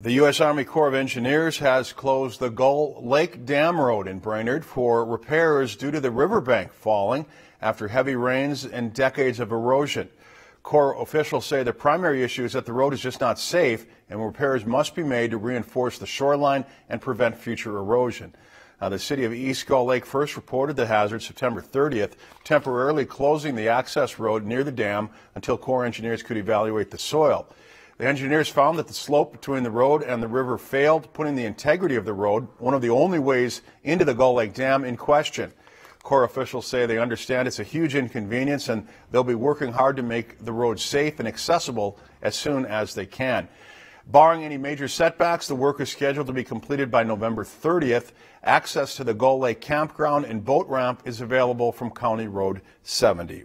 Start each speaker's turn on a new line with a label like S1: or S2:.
S1: The U.S. Army Corps of Engineers has closed the Gull Lake Dam Road in Brainerd for repairs due to the riverbank falling after heavy rains and decades of erosion. Corps officials say the primary issue is that the road is just not safe and repairs must be made to reinforce the shoreline and prevent future erosion. Now, the city of East Gull Lake first reported the hazard September 30th, temporarily closing the access road near the dam until Corps engineers could evaluate the soil. The engineers found that the slope between the road and the river failed, putting the integrity of the road, one of the only ways into the Gull Lake Dam, in question. Corps officials say they understand it's a huge inconvenience and they'll be working hard to make the road safe and accessible as soon as they can. Barring any major setbacks, the work is scheduled to be completed by November 30th. Access to the Gull Lake campground and boat ramp is available from County Road 70.